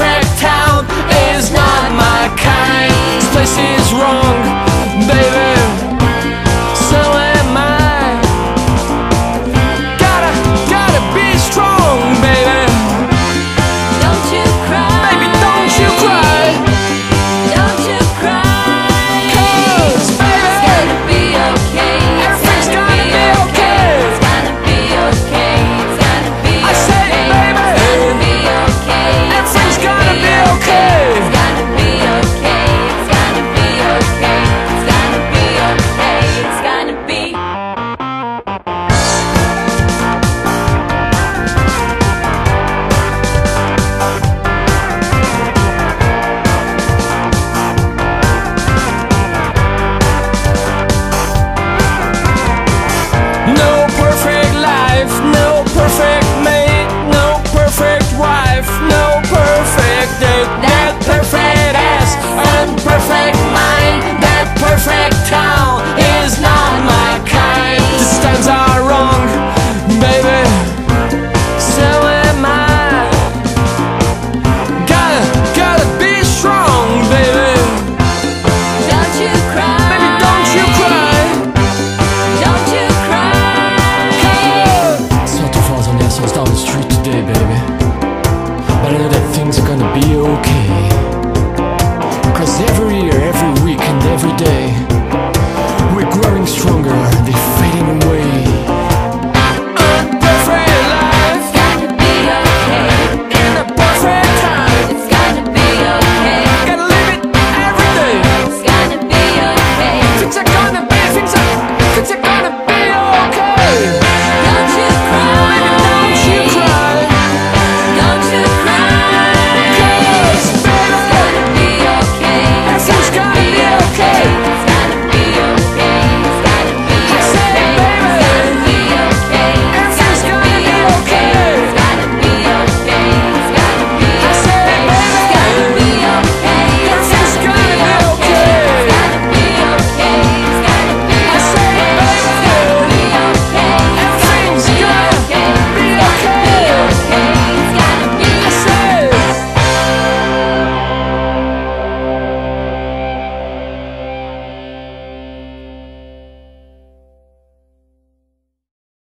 Sacktown is not my kind. This place assholes down the street today, baby. But I know that things are gonna be okay.